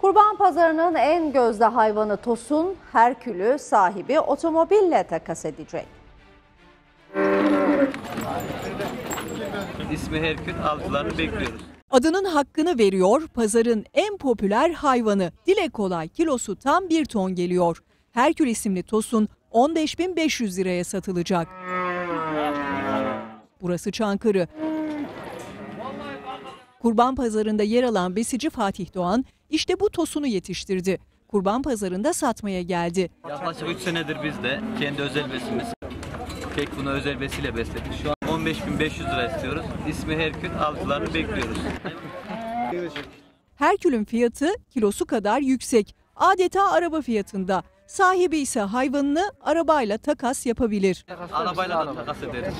Kurban pazarının en gözde hayvanı Tosun, Herkül'ü sahibi otomobille takas edecek. İsmi Herkül avcılarını bekliyoruz. Adının hakkını veriyor, pazarın en popüler hayvanı. Dile kolay kilosu tam 1 ton geliyor. Herkül isimli tosun 15.500 liraya satılacak. Burası Çankırı. Kurban pazarında yer alan besici Fatih Doğan işte bu tosunu yetiştirdi. Kurban pazarında satmaya geldi. Yaklaşık 3 senedir biz de kendi özel besimiz. Tek bunu özel besiyle besledik. Şu an 15.500 lira istiyoruz. İsmi Herkül avcılarını bekliyoruz. Herkül'ün fiyatı kilosu kadar yüksek. Adeta araba fiyatında. Sahibi ise hayvanını arabayla takas yapabilir. Arabayla da takas ederiz.